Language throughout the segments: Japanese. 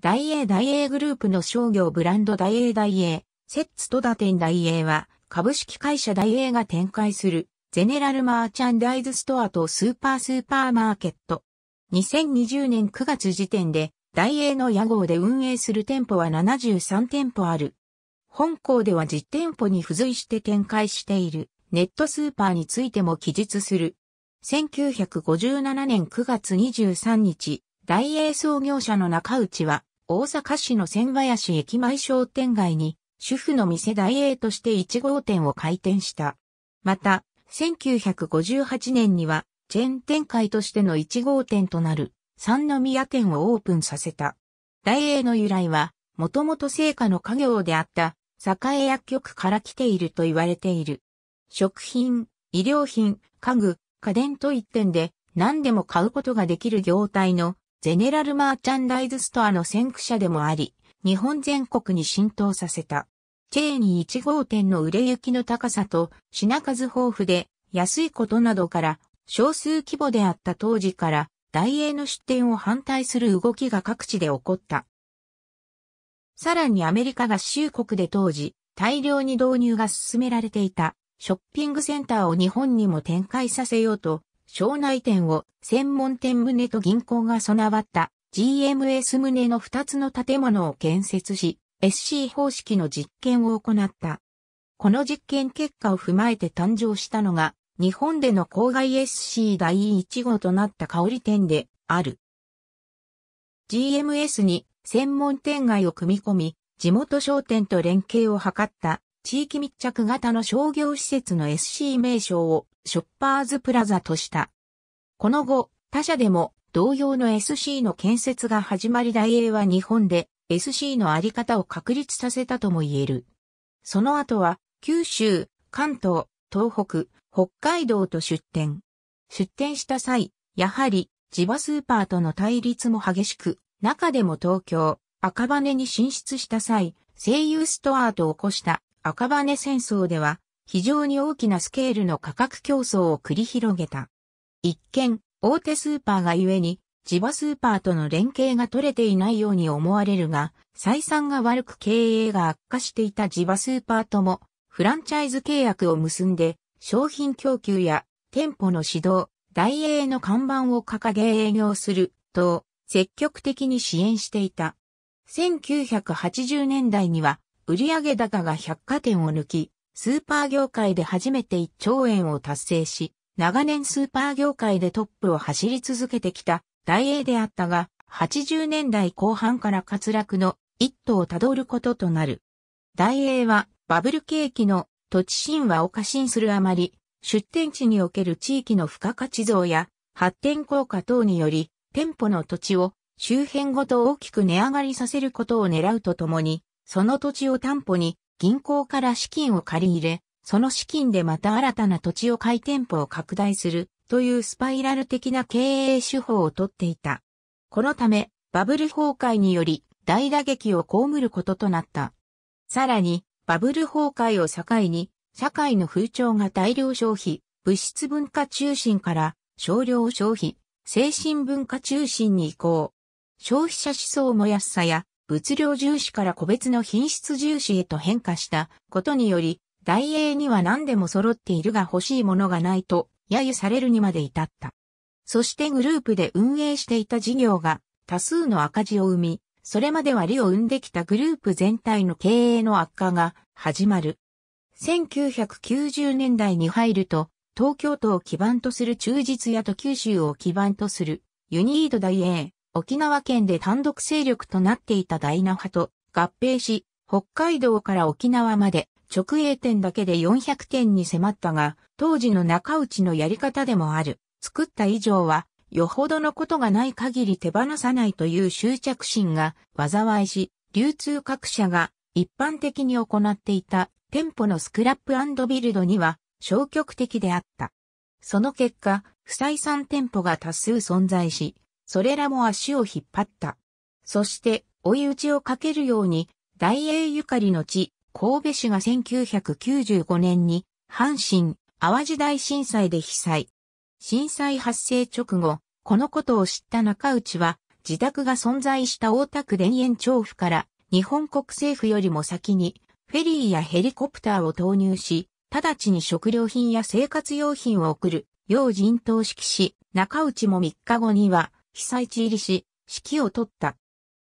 大英大英グループの商業ブランド大英大英、セッツ戸田店大英は、株式会社大英が展開する、ゼネラルマーチャンダイズストアとスーパースーパーマーケット。2020年9月時点で、大英の屋号で運営する店舗は73店舗ある。本校では実店舗に付随して展開しているネットスーパーについても記述する。1957年9月23日、大英創業者の中内は、大阪市の千林駅前商店街に、主婦の店大英として1号店を開店した。また、1958年には、チェーン展開としての1号店となる、三宮店をオープンさせた。大英の由来は、もともと成果の家業であった、栄薬局から来ていると言われている。食品、医療品、家具、家電と一点で何でも買うことができる業態のゼネラルマーチャンダイズストアの先駆者でもあり、日本全国に浸透させた。チェーン1号店の売れ行きの高さと品数豊富で安いことなどから少数規模であった当時から大英の出店を反対する動きが各地で起こった。さらにアメリカ合衆国で当時大量に導入が進められていたショッピングセンターを日本にも展開させようと、省内店を専門店棟と銀行が備わった GMS 棟の2つの建物を建設し、SC 方式の実験を行った。この実験結果を踏まえて誕生したのが、日本での郊外 SC 第1号となった香り店である。GMS に専門店街を組み込み、地元商店と連携を図った地域密着型の商業施設の SC 名称をショッパーズプラザとした。この後、他社でも同様の SC の建設が始まり大英は日本で SC のあり方を確立させたとも言える。その後は九州、関東、東北、北海道と出店。出店した際、やはり地場スーパーとの対立も激しく、中でも東京、赤羽に進出した際、声優ストアーと起こした赤羽戦争では非常に大きなスケールの価格競争を繰り広げた。一見、大手スーパーがゆえに、地場スーパーとの連携が取れていないように思われるが、採算が悪く経営が悪化していた地場スーパーとも、フランチャイズ契約を結んで、商品供給や店舗の指導、大英の看板を掲げ営業する、と、積極的に支援していた。1980年代には、売上高が百貨店を抜き、スーパー業界で初めて1兆円を達成し、長年スーパー業界でトップを走り続けてきた大英であったが、80年代後半から滑落の一途をたどることとなる。大英はバブル景気の土地神話を過信するあまり、出店地における地域の付加価値増や発展効果等により、店舗の土地を周辺ごと大きく値上がりさせることを狙うとともに、その土地を担保に銀行から資金を借り入れ、その資金でまた新たな土地を買い店舗を拡大するというスパイラル的な経営手法をとっていた。このため、バブル崩壊により大打撃を被ることとなった。さらに、バブル崩壊を境に、社会の風潮が大量消費、物質文化中心から少量消費、精神文化中心に移行。消費者思想も安さや物量重視から個別の品質重視へと変化したことにより、大英には何でも揃っているが欲しいものがないと、揶揄されるにまで至った。そしてグループで運営していた事業が多数の赤字を生み、それまでは利を生んできたグループ全体の経営の悪化が始まる。1990年代に入ると、東京都を基盤とする中実屋と九州を基盤とするユニード大英、沖縄県で単独勢力となっていた大那覇と合併し、北海道から沖縄まで直営店だけで400店に迫ったが、当時の中内のやり方でもある。作った以上は、よほどのことがない限り手放さないという執着心が災いし、流通各社が一般的に行っていた店舗のスクラップビルドには消極的であった。その結果、不採算店舗が多数存在し、それらも足を引っ張った。そして、追い打ちをかけるように、大英ゆかりの地、神戸市が1995年に、阪神、淡路大震災で被災。震災発生直後、このことを知った中内は、自宅が存在した大田区田園調布から日本国政府よりも先にフェリーやヘリコプターを投入し、直ちに食料品や生活用品を送る、要人頭指揮し、中内も3日後には被災地入りし、指揮を取った。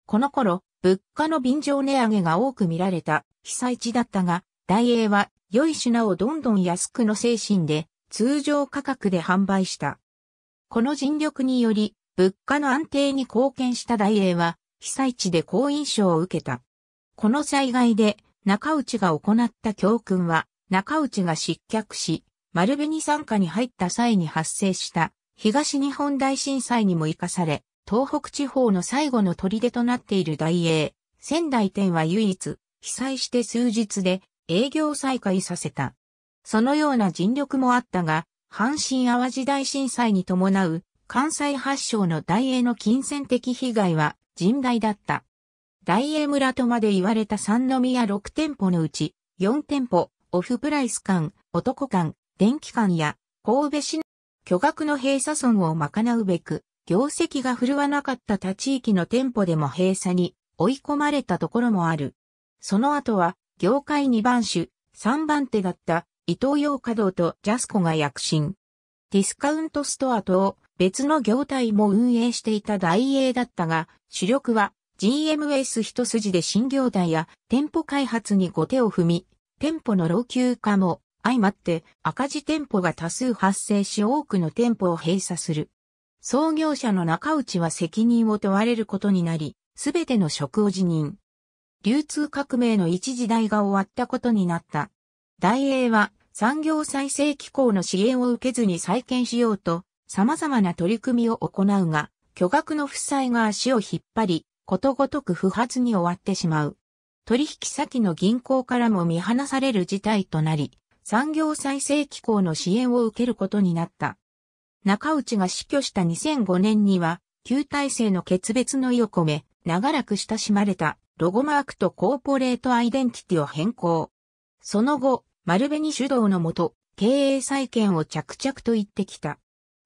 この頃、物価の便乗値上げが多く見られた被災地だったが、大英は良い品をどんどん安くの精神で通常価格で販売した。この尽力により物価の安定に貢献した大英は被災地で好印象を受けた。この災害で中内が行った教訓は中内が失脚し丸紅参加に入った際に発生した東日本大震災にも活かされ東北地方の最後の砦となっている大英仙台店は唯一被災して数日で営業再開させた。そのような尽力もあったが、阪神淡路大震災に伴う関西発祥の大英の金銭的被害は甚大だった。大英村とまで言われた三宮6店舗のうち4店舗、オフプライス館、男館、電気館や神戸市巨額の閉鎖損を賄うべく、業績が振るわなかった他地域の店舗でも閉鎖に追い込まれたところもある。その後は業界2番手、3番手だった伊東洋華堂とジャスコが躍進。ディスカウントストアと別の業態も運営していた大英だったが、主力は GMS 一筋で新業態や店舗開発に後手を踏み、店舗の老朽化も相まって赤字店舗が多数発生し多くの店舗を閉鎖する。創業者の中内は責任を問われることになり、すべての職を辞任。流通革命の一時代が終わったことになった。大英は産業再生機構の支援を受けずに再建しようと様々な取り組みを行うが、巨額の負債が足を引っ張り、ことごとく不発に終わってしまう。取引先の銀行からも見放される事態となり、産業再生機構の支援を受けることになった。中内が死去した2005年には、旧体制の決別の意を込め、長らく親しまれたロゴマークとコーポレートアイデンティティを変更。その後、丸紅主導のもと、経営再建を着々と言ってきた。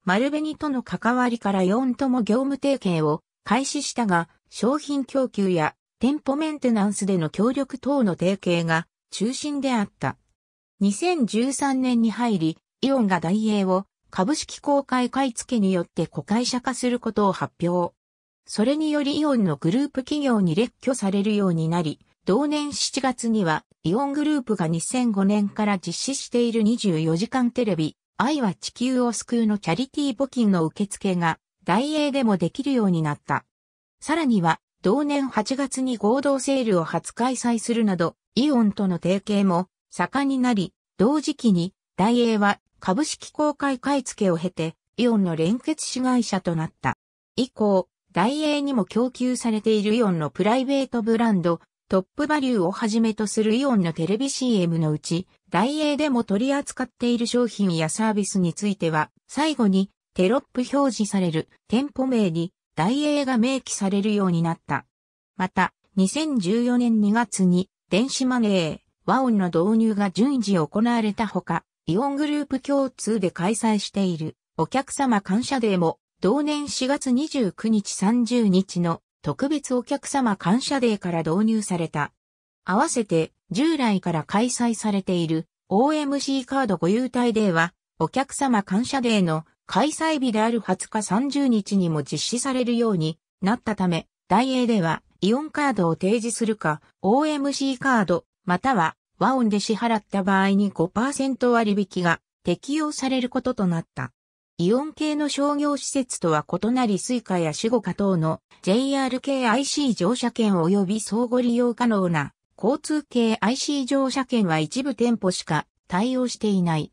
丸紅との関わりから4とも業務提携を開始したが、商品供給や店舗メンテナンスでの協力等の提携が中心であった。2013年に入り、イオンが大英を株式公開買い付けによって公開社化することを発表。それによりイオンのグループ企業に列挙されるようになり、同年7月にはイオングループが2005年から実施している24時間テレビ、愛は地球を救うのチャリティー募金の受付が大英でもできるようになった。さらには同年8月に合同セールを初開催するなど、イオンとの提携も盛んになり、同時期に大英は株式公開買い付けを経て、イオンの連結子会社となった。以降、大英にも供給されているイオンのプライベートブランド、トップバリューをはじめとするイオンのテレビ CM のうち、大英でも取り扱っている商品やサービスについては、最後にテロップ表示される店舗名に大英が明記されるようになった。また、2014年2月に電子マネー、 WAON の導入が順次行われたほか、イオングループ共通で開催しているお客様感謝デーも同年4月29日30日の特別お客様感謝デーから導入された。合わせて従来から開催されている OMC カードご優待デーはお客様感謝デーの開催日である20日30日にも実施されるようになったため、ダイエーではイオンカードを提示するか OMC カードまたは WAON で支払った場合に5%割引が適用されることとなった。イオン系の商業施設とは異なり Suica や SUGOCA 等の JR 系 IC 乗車券及び相互利用可能な交通系 IC 乗車券は一部店舗しか対応していない。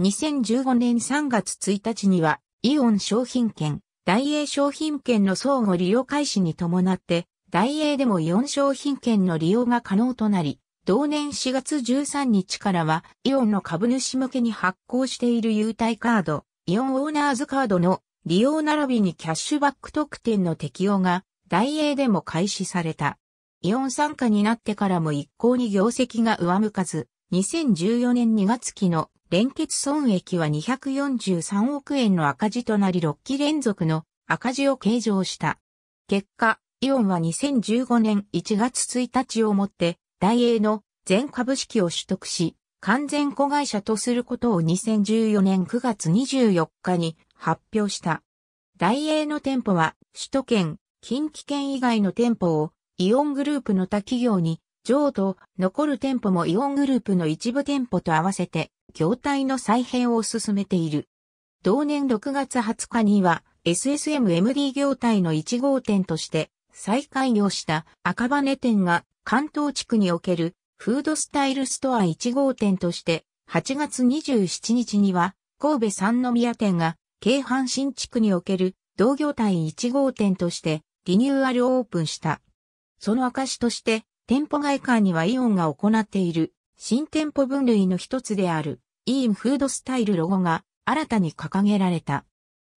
2015年3月1日にはイオン商品券、ダイエー商品券の相互利用開始に伴ってダイエーでもイオン商品券の利用が可能となり、同年4月13日からはイオンの株主向けに発行している優待カード、イオンオーナーズカードの利用並びにキャッシュバック特典の適用がダイエーでも開始された。イオン参加になってからも一向に業績が上向かず、2014年2月期の連結損益は243億円の赤字となり6期連続の赤字を計上した。結果、イオンは2015年1月1日をもって、大英の全株式を取得し、完全子会社とすることを2014年9月24日に発表した。大英の店舗は首都圏、近畿圏以外の店舗をイオングループの他企業に譲渡、残る店舗もイオングループの一部店舗と合わせて業態の再編を進めている。同年6月20日には SSMMD 業態の1号店として再開業した赤羽店が関東地区におけるフードスタイルストア1号店として8月27日には神戸三宮店が京阪新地区における同業態1号店としてリニューアルオープンした。その証として店舗外観にはイオンが行っている新店舗分類の一つであるイーンフードスタイルロゴが新たに掲げられた。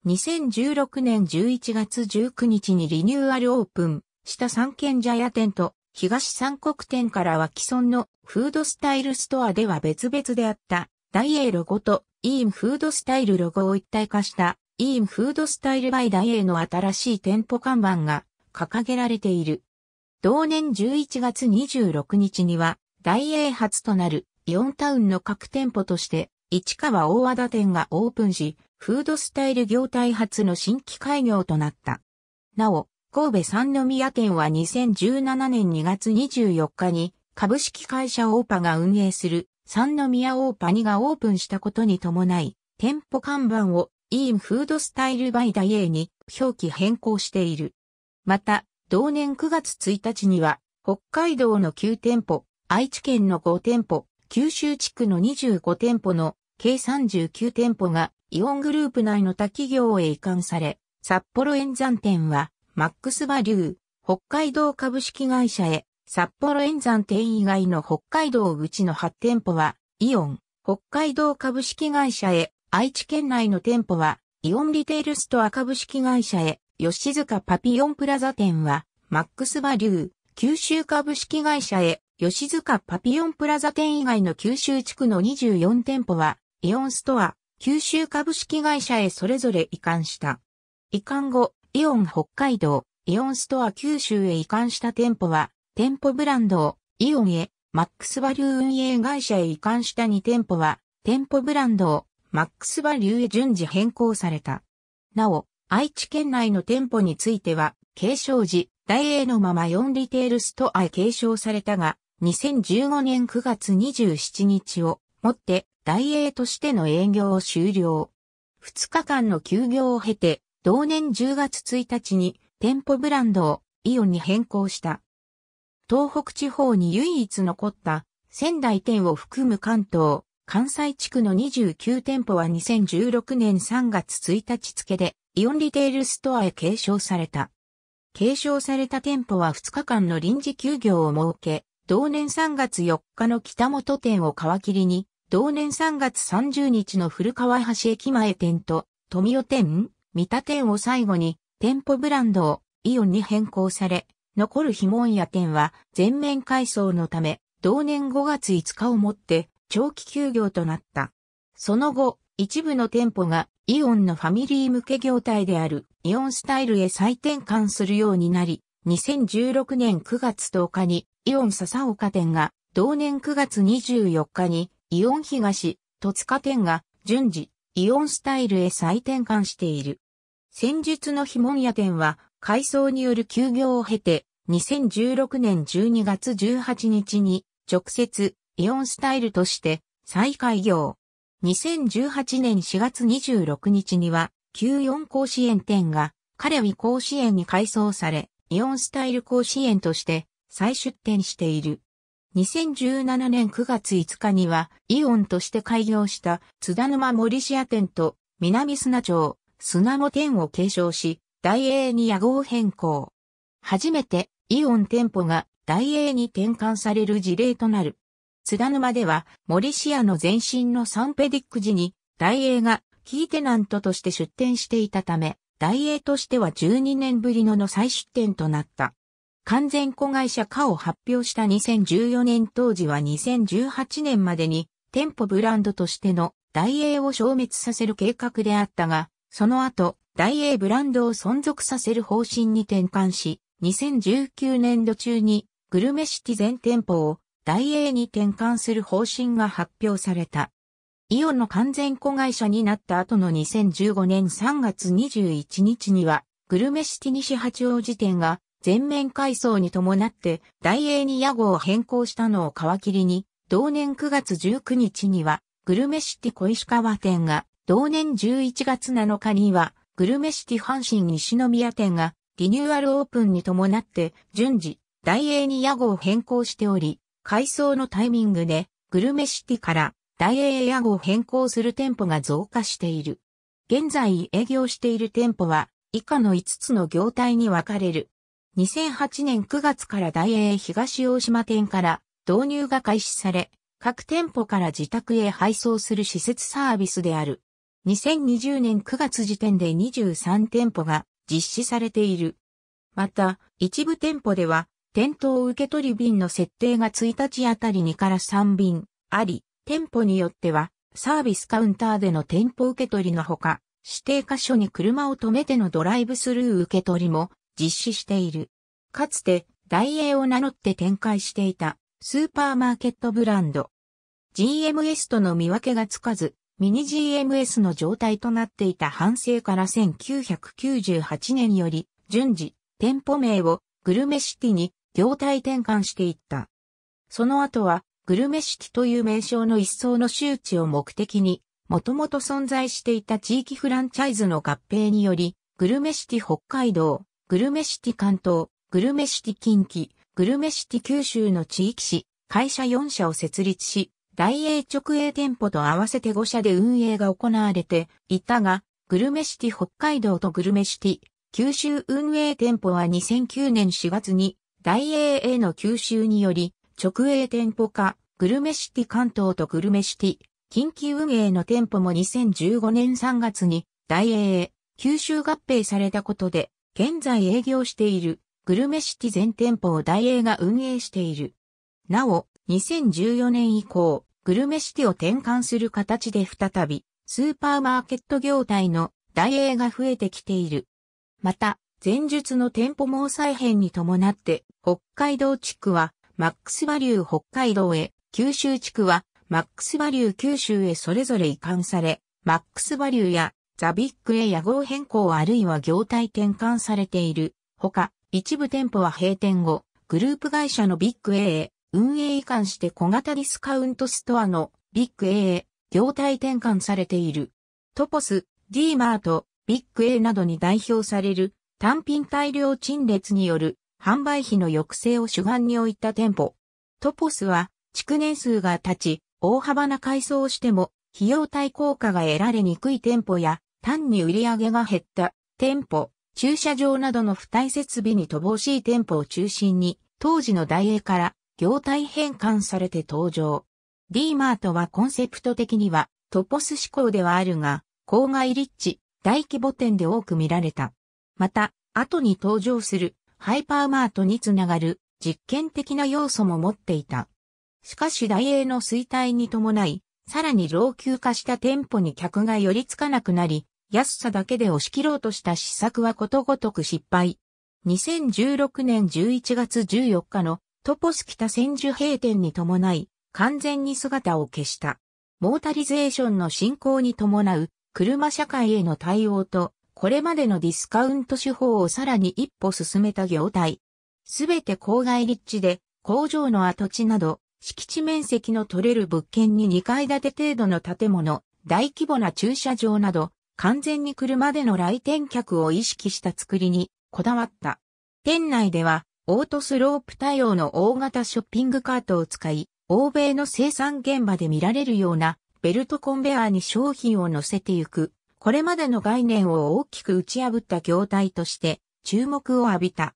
2016年11月19日にリニューアルオープンした三軒茶屋店と東三国店からは既存のフードスタイルストアでは別々であった大英ロゴとイーンフードスタイルロゴを一体化したイーンフードスタイルバイ大英の新しい店舗看板が掲げられている。同年11月26日には大英初となるイオンタウンの各店舗として市川大和田店がオープンし、フードスタイル業態初の新規開業となった。なお、神戸三宮店は2017年2月24日に株式会社オーパが運営する三宮オーパ2がオープンしたことに伴い、店舗看板をイーンフードスタイルバイダイエーに表記変更している。また、同年9月1日には、北海道の9店舗、愛知県の5店舗、九州地区の25店舗の計39店舗がイオングループ内の他企業へ移管され、札幌円山店は、マックスバリュー、北海道株式会社へ、札幌円山店以外の北海道地区の8店舗は、イオン北海道株式会社へ、愛知県内の店舗は、イオンリテールストア株式会社へ、吉塚パピヨンプラザ店は、マックスバリュー、九州株式会社へ、吉塚パピヨンプラザ店以外の九州地区の24店舗は、イオンストア、九州株式会社へそれぞれ移管した。移管後、イオン北海道、イオンストア九州へ移管した店舗は、店舗ブランドをイオンへ、マックスバリュー運営会社へ移管した2店舗は、店舗ブランドをマックスバリューへ順次変更された。なお、愛知県内の店舗については、継承時、ダイエーのままイオンリテールストアへ継承されたが、2015年9月27日をもって大英としての営業を終了。2日間の休業を経て、同年10月1日に店舗ブランドをイオンに変更した。東北地方に唯一残った仙台店を含む関東、関西地区の29店舗は2016年3月1日付でイオンリテールストアへ継承された。継承された店舗は2日間の臨時休業を設け、同年3月4日の北本店を皮切りに同年3月30日の古川橋駅前店と富代店、三田店を最後に店舗ブランドをイオンに変更され、残る非門屋店は全面改装のため、同年5月5日をもって長期休業となった。その後、一部の店舗がイオンのファミリー向け業態であるイオンスタイルへ再転換するようになり、2016年9月10日にイオン笹岡店が同年9月24日にイオン東、戸塚店が順次、イオンスタイルへ再転換している。戦術の非門屋店は、改装による休業を経て、2016年12月18日に、直接、イオンスタイルとして再開業。2018年4月26日には、94甲子園店が、カレウィ甲子園に改装され、イオンスタイル甲子園として再出店している。2017年9月5日には、イオンとして開業した津田沼森シア店と南砂町砂も店を継承し、大英に屋号変更。初めてイオン店舗が大英に転換される事例となる。津田沼では森シアの前身のサンペディック時に大英がキーテナントとして出店していたため、大英としては12年ぶりのの再出店となった。完全子会社化を発表した2014年当時は2018年までに店舗ブランドとしての大英を消滅させる計画であったが、その後、大英ブランドを存続させる方針に転換し、2019年度中にグルメシティ全店舗を大英に転換する方針が発表された。イオンの完全子会社になった後の2015年3月21日には、グルメシティ西八王子店が全面改装に伴って大英に屋号を変更したのを皮切りに、同年9月19日には、グルメシティ小石川店が、同年11月7日には、グルメシティ阪神西宮店が、リニューアルオープンに伴って順次、大英に屋号を変更しており、改装のタイミングで、グルメシティから大英屋号を変更する店舗が増加している。現在営業している店舗は以下の5つの業態に分かれる。2008年9月から大英東大島店から導入が開始され、各店舗から自宅へ配送する施設サービスである。2020年9月時点で23店舗が実施されている。また、一部店舗では、店頭受け取り便の設定が1日あたり2から3便あり、店舗によっては、サービスカウンターでの店舗受け取りのほか、指定箇所に車を止めてのドライブスルー受け取りも実施している。かつて、大英を名乗って展開していたスーパーマーケットブランド。GMS との見分けがつかず、ミニ GMS の状態となっていた反省から1998年より順次店舗名をグルメシティに業態転換していった。その後はグルメシティという名称の一層の周知を目的に、もともと存在していた地域フランチャイズの合併により、グルメシティ北海道、グルメシティ関東、グルメシティ近畿、グルメシティ九州の地域市、会社4社を設立し、大英直営店舗と合わせて5社で運営が行われていたが、グルメシティ北海道とグルメシティ九州運営店舗は2009年4月に大英への吸収により直営店舗化、グルメシティ関東とグルメシティ、近畿運営の店舗も2015年3月に大英へ吸収合併されたことで、現在営業しているグルメシティ全店舗を大英が運営している。なお、2014年以降、グルメシティを転換する形で再び、スーパーマーケット業態の大英が増えてきている。また、前述の店舗網再編に伴って、北海道地区はマックスバリュー北海道へ、九州地区はマックスバリュー九州へそれぞれ移管され、マックスバリューやザビッグへ野号変更あるいは業態転換されている。ほか、一部店舗は閉店後、グループ会社のビッグ A へ運営移管して小型ディスカウントストアのビッグ A へ業態転換されている。トポス、D マート、ビッグ A などに代表される単品大量陳列による販売費の抑制を主眼に置いた店舗。トポスは、築年数が経ち、大幅な改装をしても、費用対効果が得られにくい店舗や、単に売り上げが減った店舗、駐車場などの付帯設備に乏しい店舗を中心に、当時の大英から業態変換されて登場。D マートはコンセプト的にはトポス志向ではあるが、郊外立地、大規模店で多く見られた。また、後に登場するハイパーマートにつながる実験的な要素も持っていた。しかし大英の衰退に伴い、さらに老朽化した店舗に客が寄りつかなくなり、安さだけで押し切ろうとした施策はことごとく失敗。2016年11月14日のトポス北千住閉店に伴い、完全に姿を消した。モータリゼーションの進行に伴う車社会への対応とこれまでのディスカウント手法をさらに一歩進めた業態。すべて郊外立地で、工場の跡地など、敷地面積の取れる物件に2階建て程度の建物、大規模な駐車場など、完全に車での来店客を意識した作りにこだわった。店内では、オートスロープ対応の大型ショッピングカートを使い、欧米の生産現場で見られるようなベルトコンベアに商品を乗せてゆくこれまでの概念を大きく打ち破った業態として注目を浴びた。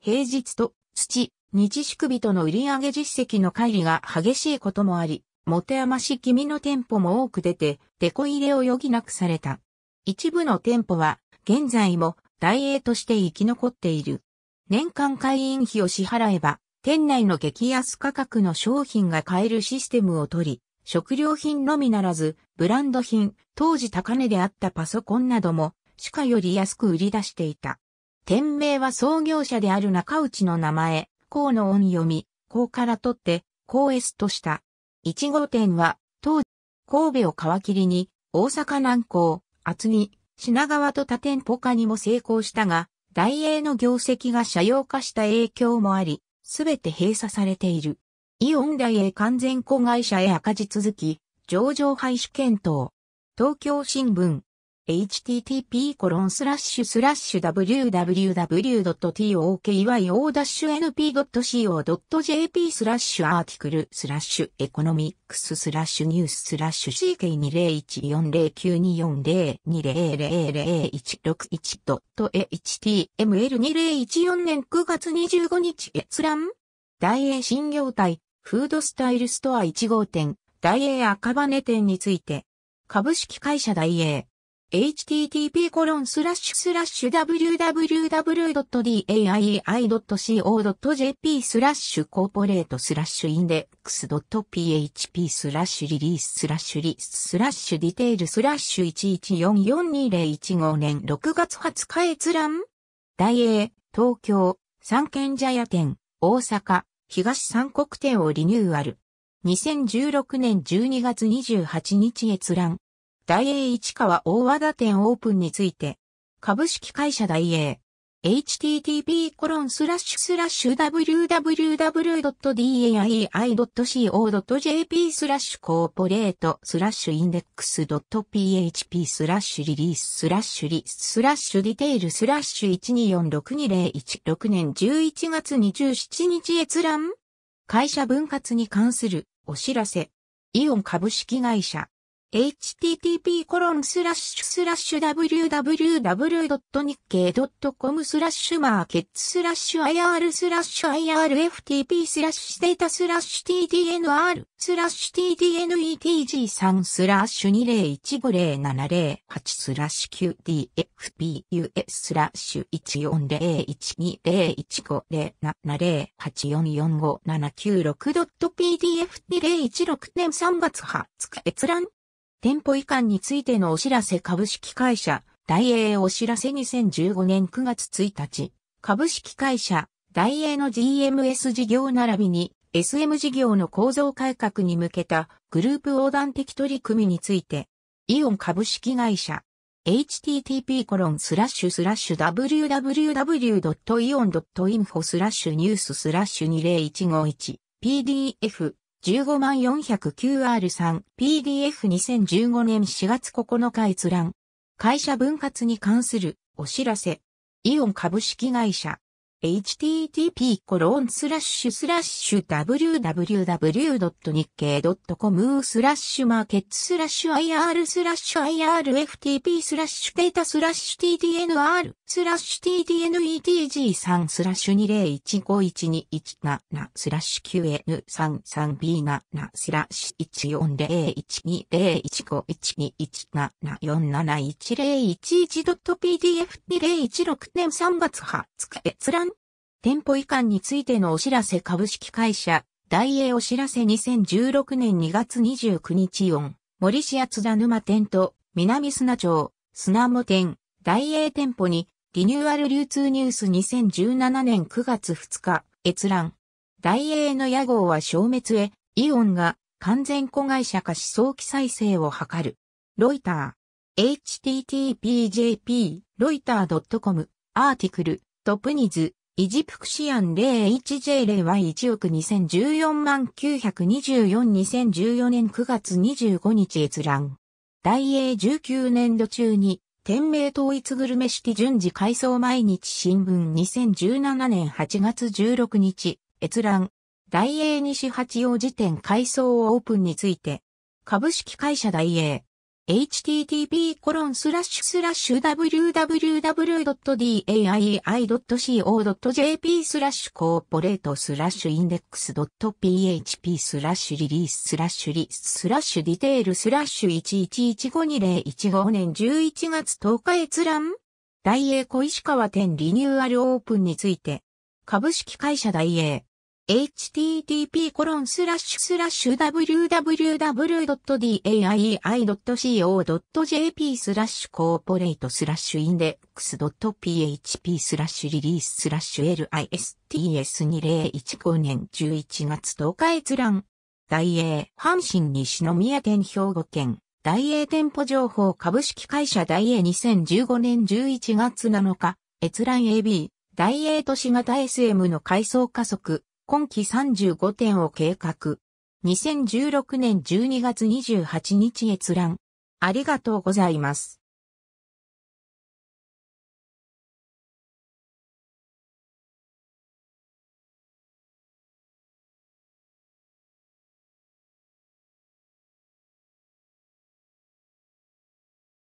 平日と土、日祝日との売上実績の乖離が激しいこともあり、持て余し気味の店舗も多く出て、デコ入れを余儀なくされた。一部の店舗は、現在も大英として生き残っている。年間会員費を支払えば、店内の激安価格の商品が買えるシステムを取り、食料品のみならず、ブランド品、当時高値であったパソコンなども市価より安く売り出していた。店名は創業者である中内の名前、河の音読み、河から取って、河 S とした。1号店は、当時、神戸を皮切りに、大阪南港、厚木、品川と多店舗化にも成功したが、大英の業績が社用化した影響もあり、すべて閉鎖されている。イオン大英完全子会社へ赤字続き、上場廃止検討。東京新聞。Http コロンスラッシュスラッシュ www.tokyo-np.co.jp スラッシュ article スラッシュ economics スラッシュニューススラッシュ CK209402000161.html2014 年9月25日閲覧ダイエー新業態フードスタイルストア1号店ダイエー赤羽店について株式会社ダイエー http://www.daii.co.jp スラッシュコーポレートスラッシュインデックス .php スラッシュ release スラッシュ lists スラッシュ detail スラッシュ11442015年6月20日閲覧ダイエー、東京、三軒茶屋店、大阪、東三国店をリニューアル。2016年12月28日閲覧。ダイエー市川大和田店オープンについて、株式会社ダイエー、http コロンスラッシュスラッシュ www.dai.co.jp スラッシュコーポレートスラッシュインデックス .php スラッシュ release スラッシュ lists スラッシュ detail スラッシュ12462016年11月27日閲覧会社分割に関するお知らせイオン株式会社 http コロンスラッシュスラッシュ www.nikkei.com スラッシュマーケットスラッシュ IR スラッシュ IRFTP スラッシュデータスラッシュ TDNR スラッシュ TDNETG3 スラッシュ2015078スラッシュ QDFPUS スラッシュ 14012127084457996.pdf2016 年3月20日閲覧店舗移管についてのお知らせ。株式会社、大英お知らせ。2015年9月1日、株式会社、大英の GMS 事業並びに SM 事業の構造改革に向けたグループ横断的取り組みについて、イオン株式会社、http コロンスラッシュスラッシュ www.ion.info スラッシュニューススラッシュ20151 PDF 15409R3 PDF2015 年4月9日閲覧。会社分割に関するお知らせ。イオン株式会社。http コロンスラッシュスラッシュ www.nikkei.com スラッシュマーケットスラッシュ IR スラッシュ IRFTP スラッシュデータスラッシュ TDNR スラッシュ TDNETG3 スラッシュ20151217スラッシュ QN33B7 スラッシュ 140120151217471011.pdf2016 年3月20日閲覧店舗移管についてのお知らせ株式会社、大英お知らせ2016年2月29日4、森市厚田沼店と南砂町、砂も店、大英店舗にリニューアル流通ニュース2017年9月2日、閲覧。大英の屋号は消滅へ、イオンが完全子会社化し早期再生を図る。ロイター。httpjp ロイター .com アーティクルトップニズイジプクシアン 01J0Y1 億2014万924 2014年9月25日閲覧。ダイエー19年度中に、店名統一グルメ式順次改装毎日新聞2017年8月16日閲覧。ダイエー西八王子店改装オープンについて、株式会社ダイエー。http://www.dai.co.jp スラッシュコーポレートスラッシュインデックス .php スラッシュ release スラッシュ lists スラッシュ detail スラッシュ11152015年11月10日閲覧ダイエー小石川店リニューアルオープンについて株式会社ダイエー http://www.daiei.co.jp スラッシュコーポレートスラッシュインデックス .php スラッシュリリーススラッシュ lists2015 年11月10日閲覧。大英、阪神西宮店兵庫県、大英店舗情報株式会社大英2015年11月7日、閲覧 AB、大英都市型 SM の階層加速、今期35点を計画。2016年12月28日閲覧。ありがとうございます。